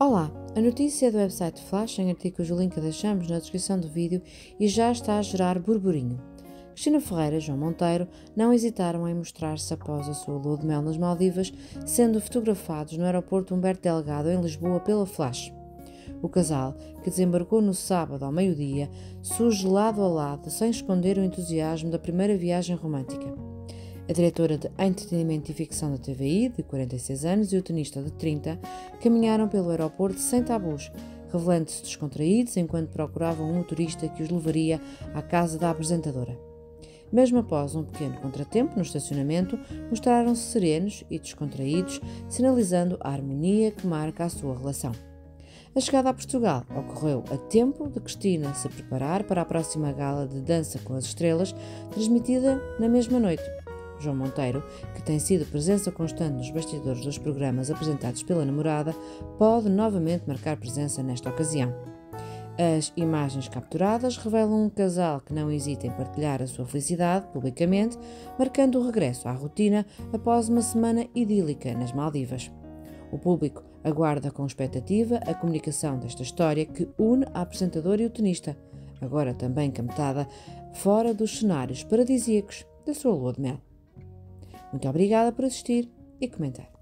Olá, a notícia é do website Flash, em artigo cujo link deixamos na descrição do vídeo e já está a gerar burburinho. Cristina Ferreira e João Monteiro não hesitaram em mostrar-se após a sua lua de mel nas Maldivas, sendo fotografados no aeroporto Humberto Delgado, em Lisboa, pela Flash. O casal, que desembarcou no sábado ao meio-dia, surge lado a lado, sem esconder o entusiasmo da primeira viagem romântica. A diretora de Entretenimento e Ficção da TVI, de 46 anos, e o tenista de 30, caminharam pelo aeroporto sem tabus, revelando-se descontraídos enquanto procuravam um motorista que os levaria à casa da apresentadora. Mesmo após um pequeno contratempo no estacionamento, mostraram-se serenos e descontraídos, sinalizando a harmonia que marca a sua relação. A chegada a Portugal ocorreu a tempo de Cristina se preparar para a próxima gala de Dança com as Estrelas, transmitida na mesma noite. João Monteiro, que tem sido presença constante nos bastidores dos programas apresentados pela namorada, pode novamente marcar presença nesta ocasião. As imagens capturadas revelam um casal que não hesita em partilhar a sua felicidade publicamente, marcando o regresso à rotina após uma semana idílica nas Maldivas. O público aguarda com expectativa a comunicação desta história que une a apresentadora e o tenista, agora também cantada fora dos cenários paradisíacos da sua lua de mel. Muito obrigada por assistir e comentar.